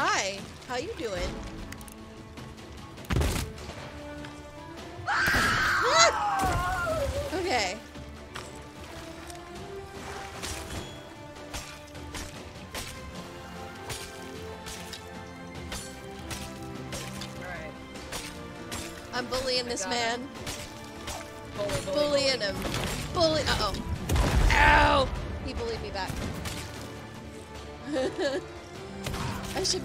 hi. How you doing? okay. Alright. I'm bullying this man. Bully, bully, Bullying bully. him. Bully. Uh oh. Ow! He bullied me back. I should be.